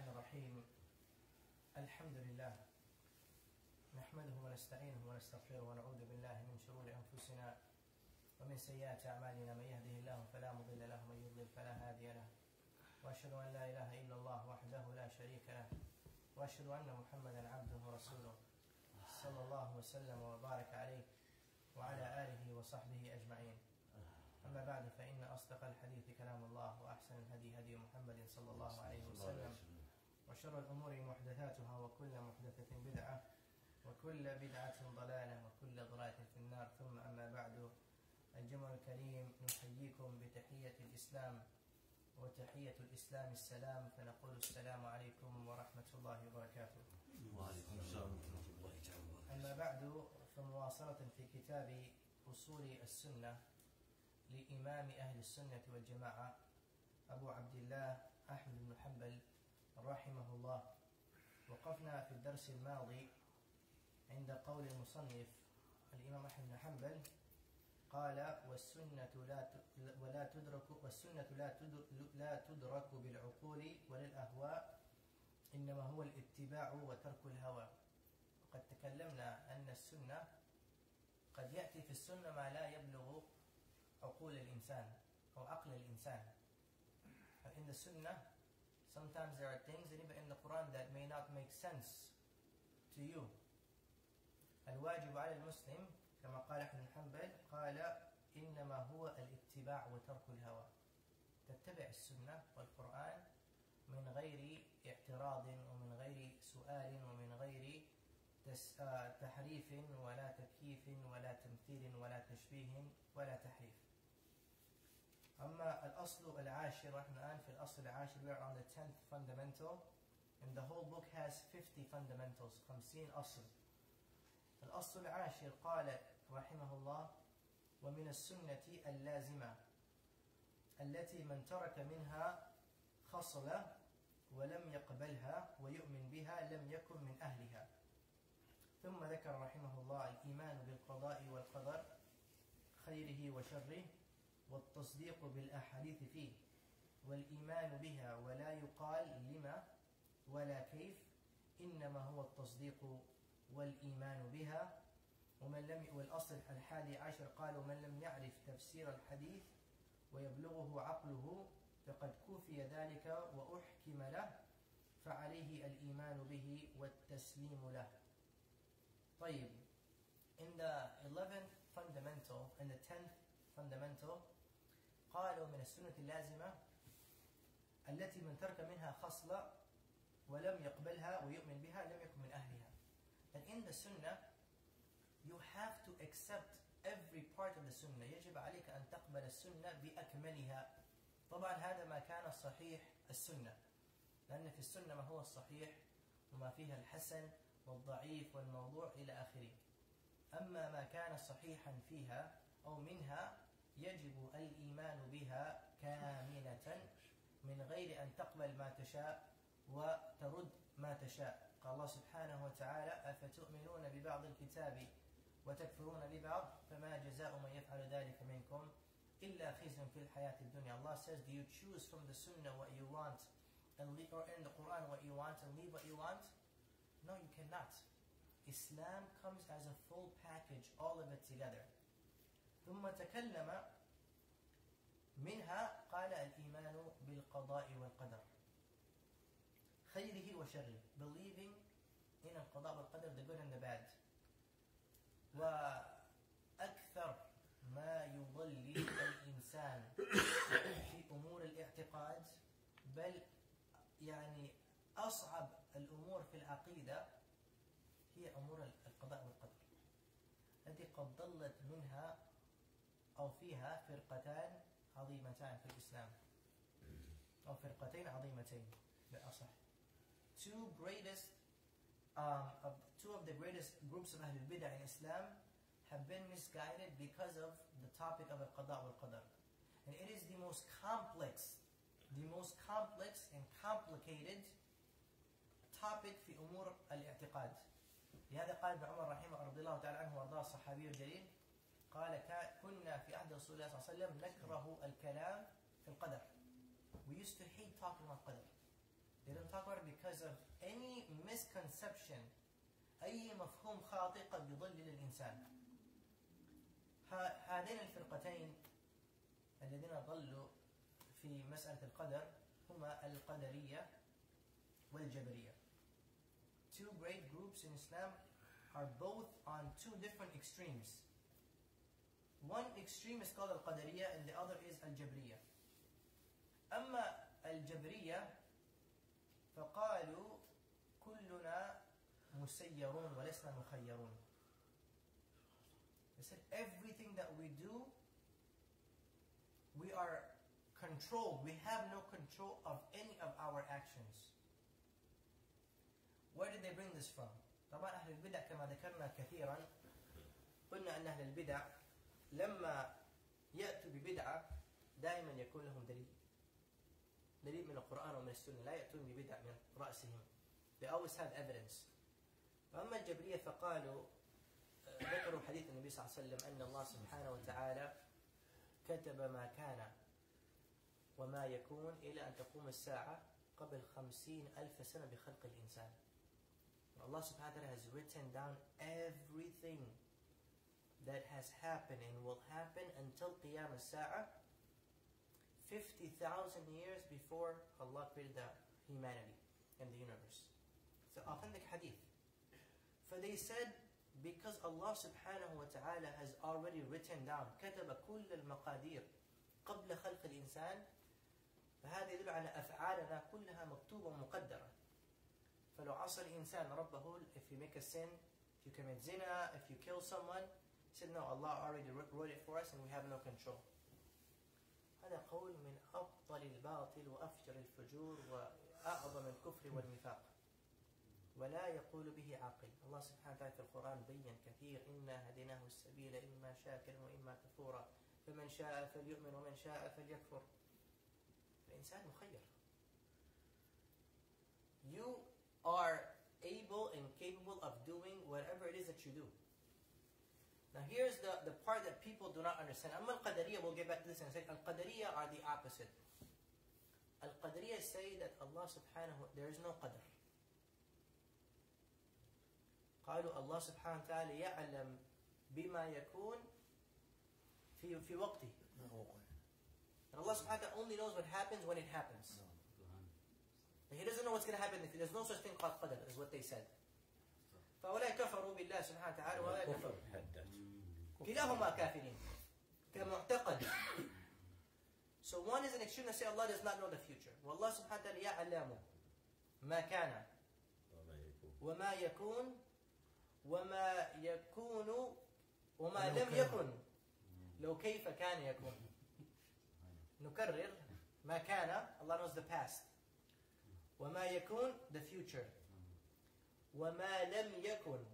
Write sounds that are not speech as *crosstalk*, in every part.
الرحمن الرحيم. الحمد لله. نحمده ونستعينه ونستغفره ونعوذ بالله من شرور أنفسنا ومن سيئات أعمالنا. من يهده الله فلا مضل له ومن يضلل فلا هادي له. وأشهد أن لا إله إلا الله وحده لا شريك له. وأشهد أن محمدا عبده ورسوله. صلى الله وسلم وبارك عليه وعلى آله وصحبه أجمعين. أما بعد فإن أصدق الحديث كلام الله وأحسن الهدي هدي محمد صلى الله عليه وسلم. وشر الأمور محدثاتها وكل محدثة بدعة وكل بدعة ضلالة وكل ضلالة في النار. ثم أما بعد الجمع الكريم نحييكم بتحية الإسلام وتحية الإسلام السلام. فنقول السلام عليكم ورحمة الله وبركاته. وعليكم السلام ورحمة الله تعالى وبركاته. أما بعد فمواصلة في كتاب أصول السنة لإمام أهل السنة والجماعة أبو عبد الله أحمد بن حنبل رحمه الله. وقفنا في الدرس الماضي عند قول المصنف الإمام أحمد بن حنبل قال والسنة لا ولا تدرك والسنة لا لا تدرك بالعقول ولا الأهواء إنما هو الاتباع وترك الهوى. وقد تكلمنا أن السنة قد يأتي في السنة ما لا يبلغ عقول الإنسان أو عقل الإنسان. the Sunnah sometimes there are things even in the Quran that may not make sense to you. الواجب على المسلم كما قال ابن حنبل قال إنما هو الاتباع وترك الهوى. تتبع السنة والقرآن من غير اعتراض ومن غير سؤال ومن غير آه، تحريف ولا تكييف ولا تمثيل ولا تشبيه ولا تحريف. أما الأصل العاشر نحن الآن في الأصل العاشر we are on the 10th fundamental and the whole book has 50 fundamentals 50 أصل. الأصل العاشر قال رحمه الله ومن السنة اللازمة التي من ترك منها خصلة ولم يقبلها ويؤمن بها لم يكن من أهلها. ثم ذكر رحمه الله الإيمان بالقضاء والقدر خيره وشره. والتصديق بالأحاديث فيه والإيمان بها ولا يقال لما ولا كيف إنما هو التصديق والإيمان بها. ومن لم والأصل الحادي عشر قال ومن لم يعرف تفسير الحديث ويبلغه عقله فقد كفي ذلك وأحكم له فعليه الإيمان به والتسليم له. طيب in the 11th fundamental and the 10th fundamental قالوا من السنة اللازمة التي من ترك منها خصلة ولم يقبلها ويؤمن بها لم يكن من أهلها. And in the sunnah you have to accept every part of the sunnah. يجب عليك أن تقبل السنة بأكملها. طبعا هذا ما كان صحيح السنة. لأن في السنة ما هو الصحيح وما فيها الحسن والضعيف والموضوع إلى آخره. أما ما كان صحيحا فيها أو منها يجب الإيمان بها كاملة من غير أن تقبل ما تشاء وترد ما تشاء قال الله سبحانه وتعالى أفتؤمنون ببعض الكتاب وتكفرون ببعض فما جزاء من يفعل ذلك منكم إلا خزي في الحياة الدنيا Allah says do you choose from the sunnah what you want and leave, or in the Quran what you want and leave what you want no you cannot Islam comes as a full package all of it together ثم تكلم منها قال الإيمان بالقضاء والقدر. خيره وشره. Believing in القضاء والقدر. The good and the bad. وأكثر ما يضلل الإنسان في أمور الاعتقاد بل يعني أصعب الأمور في العقيدة هي أمور القضاء والقدر. التي قد ضلت منها أو فيها فرقتان عظيمتان في الإسلام أو فرقتين عظيمتين بالأصح two greatest um, of, two of the greatest groups of Ahlul Bidah in Islam have been misguided because of the topic of al-qada wal-qadar and it is the most complex the most complex and complicated topic في أمور الاعتقاد لهذا قال ابن عمر رحمه رضي الله تعالى عنه وارضاه الصحابي الجليل قال كنا في عهد رسول الله صلى الله عليه وسلم نكره الكلام في القدر. We used to hate talking about قدر. They don't talk about it because of any misconception أي مفهوم خاطئ قد يضلل الإنسان هذين الفرقتين الذين ضلوا في مسألة القدر هما القدرية والجبرية. Two great groups in Islam are both on two different extremes. One extreme is called القدرية and the other is الجبرية. أما الجبرية فقالوا كلنا مسيرون ولسنا مخيرون. They said everything that we do, we are controlled. We have no control of any of our actions. Where did they bring this from? طبعا أهل البدع كما ذكرنا كثيرا قلنا أن أهل البدع لما يأتوا ببدعة دائما يكون لهم دليل. دليل من القرآن ومن السنة. لا يأتون ببدع من رأسهم they always have evidence. وأما الجبرية فقالوا ذكروا حديث النبي صلى الله عليه وسلم أن الله سبحانه وتعالى كتب ما كان وما يكون إلى أن تقوم الساعة قبل خمسين ألف سنة بخلق الإنسان. subhanahu wa ta'ala has written down everything that has happened and will happen until Qiyam al-Sa'ah 50,000 years before Allah created the humanity and the universe. It's an authentic hadith. For they said, because Allah subhanahu wa ta'ala has already written down كتب كل المقادير قبل خلق الإنسان فهذا يدل على أفعالنا كلها مكتوبة ومقدرة فلو عصى الإنسان ربه if you make a sin if you commit zina if you kill someone he said no Allah already wrote it for us and we have no control. هذا قول من أبطل الباطل وأفجر الفجور وأعظم الكفر والنفاق. ولا يقول به عاقل. الله سبحانه وتعالى في القرآن بين كثير. إنا هديناه السبيل إما شاكرا وإما كفورا. فمن شاء فليؤمن ومن شاء فليكفر. الإنسان مخير. You are able and capable of doing whatever it is that you do. Now here's the, the part that people do not understand. أما القدرية, we'll get back to this in a second. القدرية are the opposite. القدرية say that Allah subhanahu there is no qadr. قالوا الله سبحانه وتعالى يعلم بما يكون في في وقته. And Allah subhanahu wa ta'ala only knows what happens when it happens. He doesn't know what's going to happen. There's no such thing called qadr, is what they said. فهؤلاء كفروا بالله سبحانه وتعالى ولا كفروا كلاهما كافرين. كمعتقد So one is an extreme that say Allah does not know the future. والله سبحانه وتعالى يعلم ما كان وما يكون وما يكون وما لم يكن. لو كيف كان يكون. نكرر. ما كان. Allah knows the past. وما يكون the future. وما لم يكن.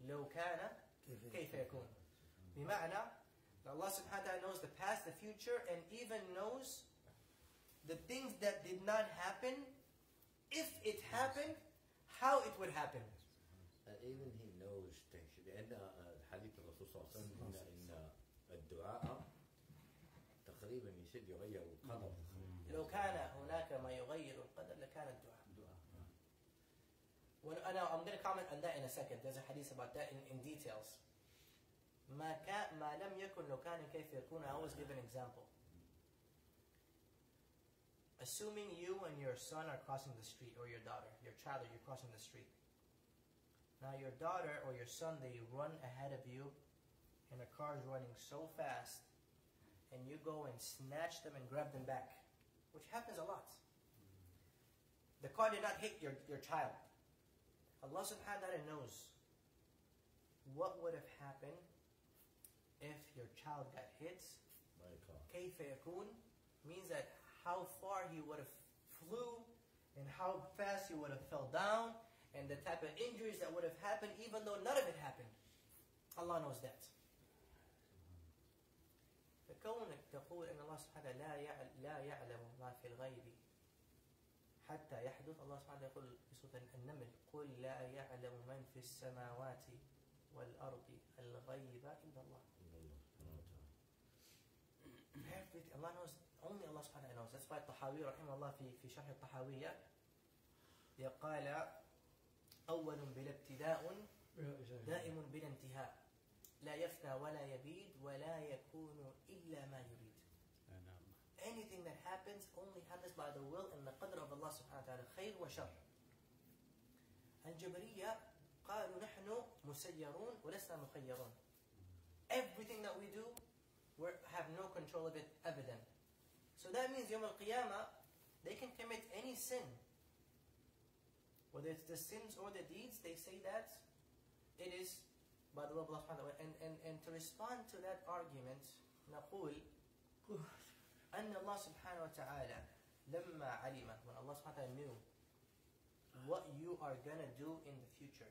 لو كان كيف يكون بمعنى Allah subhanahu wa ta'ala knows the past, the future, and even knows the things that did not happen, if it happened, how it would happen. And even he knows things. لأن حديث الرسول صلى الله عليه وسلم إن إن الدعاء تقريبا يصير يغير القدر. لو كان هناك ما يغير القدر لكان الدعاء. وأنا I'm going to comment on that in a second. There's a hadith about that in, in details. ما كان ما لم يكن لو كان كيف يكون I always give an example. Assuming you and your son are crossing the street or your daughter, your child, or you're crossing the street. Now your daughter or your son, they run ahead of you and the car is running so fast and you go and snatch them and grab them back, which happens a lot. The car did not hit your, your child. Allah subhanahu wa ta'ala knows what would have happened if your child got hit. كيف يكون means that how far he would have flew and how fast he would have fell down and the type of injuries that would have happened even though none of it happened. Allah knows that. فكونك تقول ان الله سبحانه وتعالى لا لا يعلم ما في الغيب حتى يحدث الله سبحانه وتعالى يقول في سورة النمل. قل لا يعلم من في السماوات والأرض الغيب إلا الله. Everything Allah knows only Allah subhanahu knows. That's why الطحاوي رحمه الله في في شرح الطحاوية قال أول بلا ابتداء دائم بلا انتهاء لا يفنى ولا يبيد ولا يكون إلا ما يريد. نعم. Anything that happens only happens by the will and the qadr of Allah subhanahu wa ta'ala خير وشر. الجبرية قالوا نحن مسيرون ولسنا مخيرون everything that we do we have no control of it أبدا so that means يوم القيامة they can commit any sin whether it's the sins or the deeds they say that it is by the will of Allah subhanahu wa ta'ala and, and, and to respond to that argument نقول أن الله سبحانه وتعالى لما علم when Allah subhanahu wa ta'ala knew what you are gonna do in the future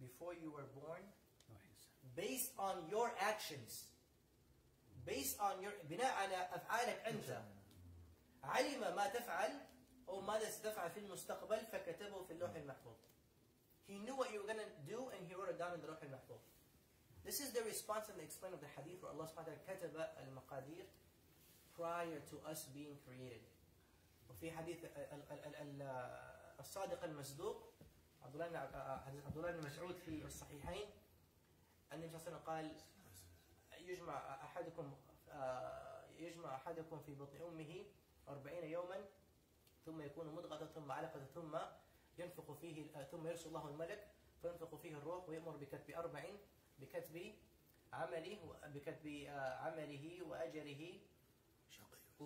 before you were born based on your actions based on your بناء على أفعالك أنت علم ما تفعل أو ماذا ستفعل في المستقبل فكتبه في اللوح المحفوظ He knew what you were gonna do and he wrote it down in the لوح المحفوظ This is the response and the explain of the hadith where Allah subhanahu wa ta'ala كتب المقادير prior to us being created وفي حديث ال- ال- ال- ال- الصادق المصدوق. عبد الله بن حديث عبد الله بن مسعود في الصحيحين. النبي صلى الله عليه وسلم قال يجمع أحدكم آه، يجمع أحدكم في بطن أمه أربعين يوما ثم يكون مضغة ثم علقة ثم ينفخ فيه آه، ثم يرسل الله الملك فينفخ فيه الروح ويأمر بكتب أربع بكتب عمله بكتب آه، عمله وأجله و...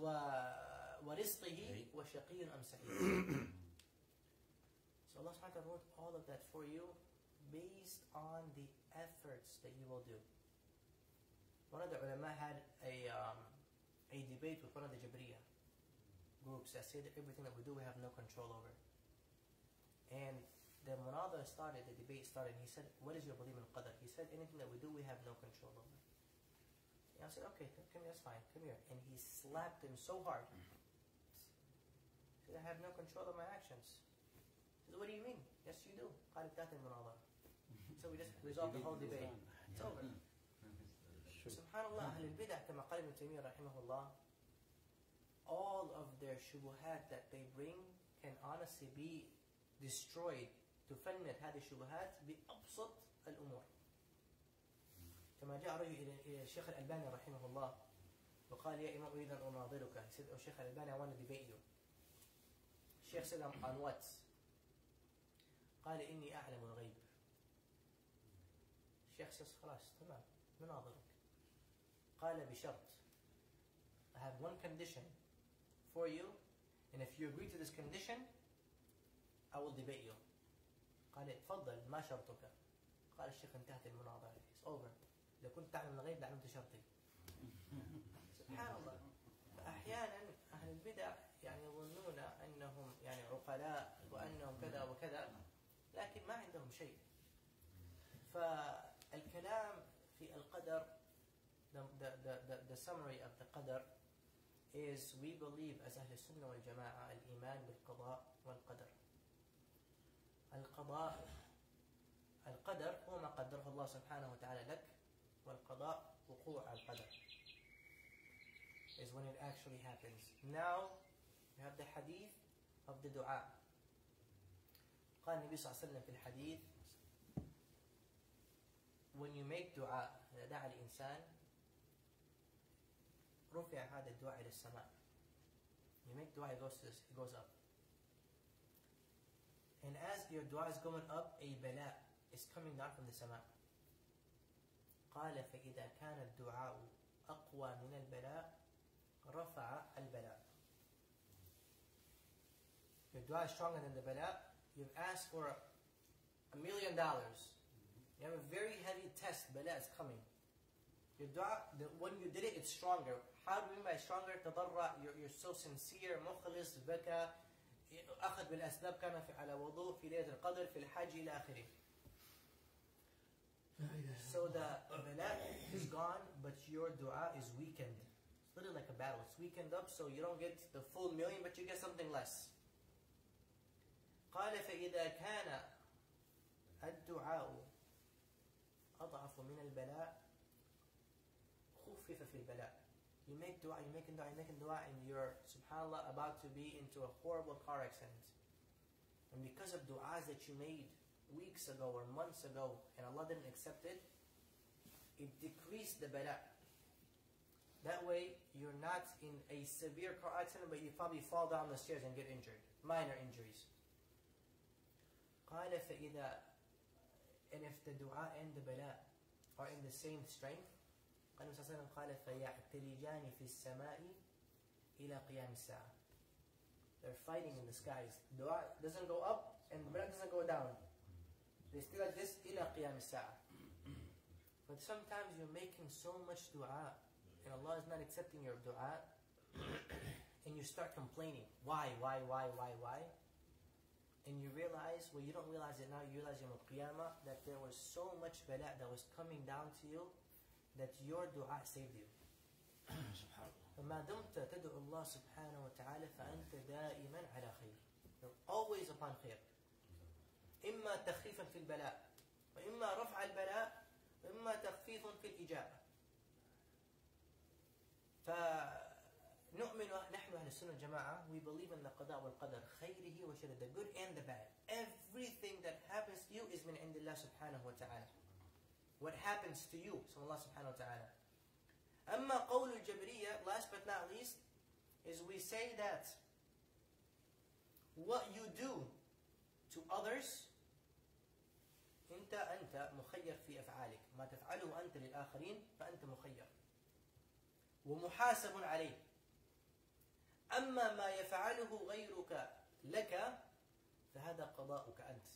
ورزقه وشقي أم سعيد. *coughs* so Allah subhanahu wa ta'ala wrote all of that for you based on the efforts that you will do. One of the ulama had a, um, a debate with one of the Jabriya groups that say that everything that we do we have no control over. And the munadha started, the debate started, and he said, What is your belief in qadr? He said, Anything that we do we have no control over. And I said, Okay, come come here, that's fine, come here. And he slapped him so hard. He said, I have no control of my actions. Said, What do you mean? Yes, you do. قال انتهت المناظرة. So we just resolved the whole debate. It's over. سبحان الله أهل البدع كما قال ابن تيمية رحمه الله all of their shubuhat that they bring can honestly be destroyed تفند هذه الشبهات بأبسط الأمور كما جاء رجل إلى الشيخ الألباني رحمه الله وقال يا إمام أريد أن أناظرك He said, Oh Sheikh Al-Albani, I want to debate you الشيخ said, "I'm on what? قال إني أعلم الغيب. الشيخ خلاص تمام نناظرك قال بشرط I have one condition for you. And if you agree to this condition I will debate you. قال تفضل ما شرطك؟ قال الشيخ انتهت المناظرة. It's over. إذا كنت تعلم الغيب لعلمت شرطي. سبحان الله. فأحيانا أهل البدع يعني يظنون أنهم يعني عقلاء وأنهم كذا وكذا. لكن ما عندهم شيء. فالكلام في القدر the, the, the, the, summary of the qadr is we believe as أهل السنة والجماعة الإيمان بالقضاء والقدر القضاء القدر هو ما قدره الله سبحانه وتعالى لك والقضاء وقوع القدر. Is when it actually happens. Now we have the hadith of the dua. قال النبي صلى الله عليه وسلم في الحديث when you make dua إذا دعا الإنسان رفع هذا الدعاء إلى السماء. You make dua it goes, this, it goes up. And as your dua is going up a بلاء is coming down from the سماء. قال فإذا كان الدعاء أقوى من البلاء رفع البلاء. Your dua is stronger than the بلاء you've asked for a, a million dollars you have a very heavy test بلاء is coming your dua, the, when you did it, it's stronger. How do we mean by stronger? تضرع, you're, you're so sincere, مخلص, بكى, أخذ بالأسباب كان في على وضوء في ليلة القدر في الحج إلى آخره. So the bala is gone, but your dua is weakened. It's literally like a battle. It's weakened up, so you don't get the full million, but you get something less. قال فإذا كان الدعاء أضعف من البلاء خفف في البلاء You make dua, you're making dua, you're making dua, and you're, subhanAllah, about to be into a horrible car accident. And because of du'as that you made weeks ago or months ago, and Allah didn't accept it, it decreased the bala. That way, you're not in a severe car accident, but you probably fall down the stairs and get injured. Minor injuries. قال فإذا and if the dua and the bala are in the same strength قال النبي صلى الله عليه وسلم قال فيعتلجان في السماء إلى قيام الساعة They're fighting in the skies. Dua doesn't go up and the bala doesn't go down. They still like this إلى قيام الساعة. But sometimes you're making so much dua and Allah is not accepting your dua and you start complaining. Why, why, why, why, why? And you realize, well, you don't realize it now, you realize Yom Qiyamah that there was so much bala that was coming down to you that your dua saved you. فما دمت تدعو الله سبحانه وتعالى فأنت دائما على خير. You're always upon خير. إما تخفيفا في البلاء وإما رفع البلاء وإما تخفيف في الإجابة. فنؤمن نحن أهل السنة الجماعة we believe in the قضاء والقدر خيره وشره the good and the bad. Everything that happens to you is من عند الله سبحانه وتعالى. What happens to you from Allah سبحانه وتعالى. أما قول الجبرية last but not least is we say that what you do to others أنت أنت مخير في أفعالك ما تفعله أنت للآخرين فأنت مخير ومحاسب عليه أما ما يفعله غيرك لك فهذا قضاؤك أنت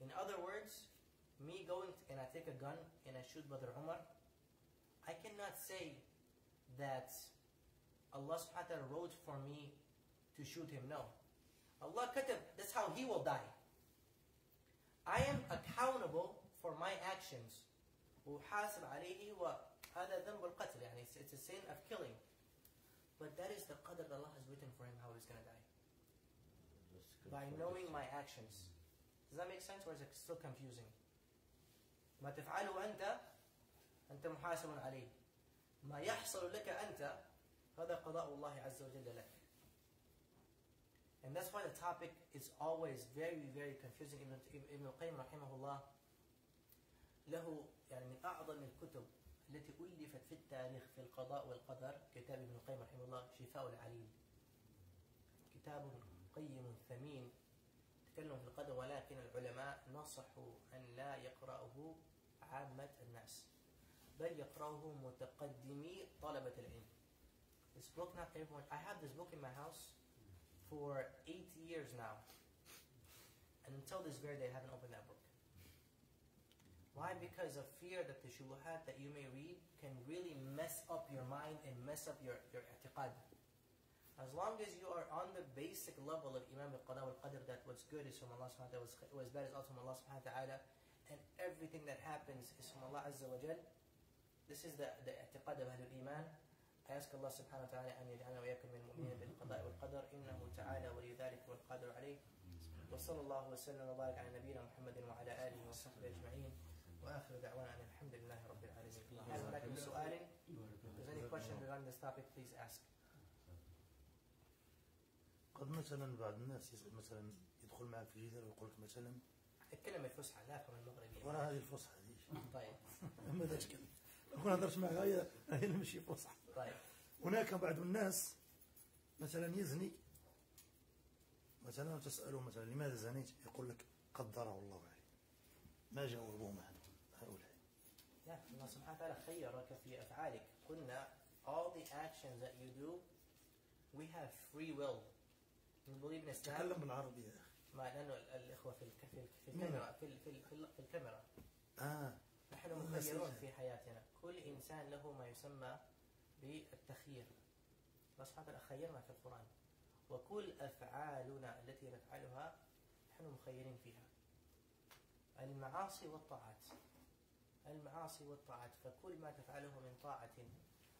In other words, me going and I take a gun and I shoot Brother Umar, I cannot say that Allah subhanahu wa ta'ala wrote for me to shoot him. No. Allah katab, that's how he will die. I am accountable for my actions. وحاسب عليه وهذا ذنب القتل يعني it's, it's a sin of killing. But that is the qadr that Allah has written for him how he's going to die. By knowing my actions. Does that make sense or is it still confusing? ما تفعله أنت أنت محاسب عليه ما يحصل لك أنت هذا قضاء الله عز وجل لك And that's why the topic is always very very confusing Ibn, Ibn القيم رحمه الله له يعني من أعظم الكتب التي ألفت في التاريخ في القضاء والقدر كتاب ابن القيم رحمه الله شفاء العليل كتاب قيم ثمين. تكلم في القدر ولكن العلماء نصحوا أن لا يقرأه عامة الناس بل يقرأه متقدمي طلبة العلم. This book not everyone I have this book in my house for eight years now. And until this very day I haven't opened that book. Why? Because of fear that the shubuhat that you may read can really mess up your mind and mess up your, your i'tiqad. As long as you are on the basic level of Imam al-Qada wal-Qadr that what's good is from Allah subhanahu wa ta'ala, what's bad is also from Allah subhanahu wa ta'ala, and everything that happens is from Allah azza wa jal, this is the, the i'tiqad of Ahlul Iman. I ask Allah subhanahu wa ta'ala أن يجعلنا وإياكم من المؤمنين بالقضاء والقدر إنه تعالى ولي ذلك والقادر عليه وصلى الله وسلم وبارك على نبينا محمد وعلى آله وصحبه أجمعين وآخر دعوانا أن الحمد لله رب العالمين. هل هناك من سؤال؟ If there's any question regarding this topic? Please ask. قد مثلا بعض الناس يسأل مثلا يدخل معك في جدار ويقول لك مثلا اتكلم الفصحى لا أفهم المغربية. ورا هذه الفصحى دي. طيب. *laughs* ما تتكلم أكون هضرت معك هي هي ماشي فصحى. طيب. هناك بعض الناس مثلا يزني. مثلا تسأله مثلا لماذا زنيت؟ يقول لك قدره الله عليه. ما جاوبهم عن هؤلاء لا الله سبحانه وتعالى خيرك في أفعالك. قلنا all the actions that you do we have free will. we believe in Islam تكلم بالعربي يا أخي. ما لأنه ال- الإخوة في في؟ الكاميرا في في في ال- في الكاميرا. آه. نحن مخيرون. في حياتنا. كل إنسان له ما يسمى بالتخيير. الله سبحانه وتعالى خيرنا في القرآن. وكل أفعالنا التي نفعلها نحن مخيرين فيها. المعاصي والطاعات. المعاصي والطاعات فكل ما تفعله من طاعة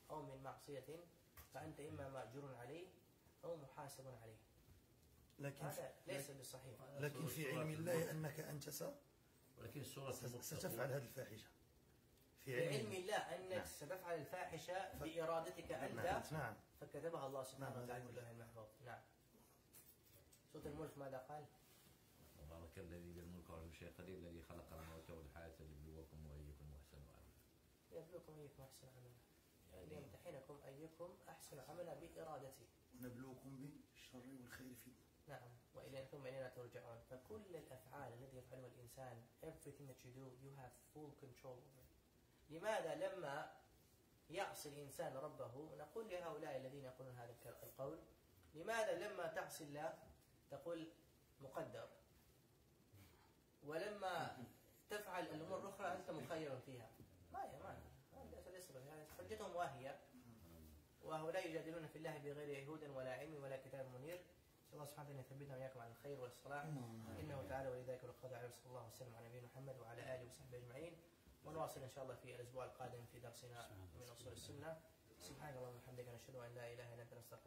أو من معصية فأنت إما مأجور عليه أو محاسب عليه. لكن هذا ليس بالصحيح لكن في علم الله أنك أنت س- ولكن سورة ستفعل هذه الفاحشة. في علم الله أنك نعم. ستفعل الفاحشة بإرادتك أنت. نعم. نعم. فكتبها الله سبحانه نعم، وتعالى في اللوح المحفوظ. نعم. سورة الملك ماذا قال؟ تبارك الذي بالملك وله شيء قدير الذي خلق الموت والحياة ليبلوكم عملا يبلوكم أيكم أحسن عملا. يعني ليمتحنكم أيكم أحسن عملا بإرادته ونبلوكم بالشر والخير فتنة نعم وإلينا ثم إلينا ترجعون. فكل الأفعال التي يفعلها الإنسان everything that you do you have full control over it. لماذا لما يعصي الإنسان ربه نقول لهؤلاء الذين يقولون هذا القول لماذا لما تعصي الله تقول مقدر؟ ولما تفعل الأمور الأخرى أنت مخير فيها ما هي ما هي ليس بهذا. حجتهم واهية. وهؤلاء يجادلون في الله بغير هدى ولا علم ولا كتاب منير. الله سبحانه وتعالى يثبتنا وإياكم على الخير والصلاح إنه تعالى ولذلك والقدر عليه صلى الله وسلم على نبينا محمد وعلى آله وصحبه أجمعين. ونواصل إن شاء الله في الأسبوع القادم في درسنا من أصول السنة. سبحانك اللهم وبحمدك نشهد أن لا إله إلا أنت نستغفرك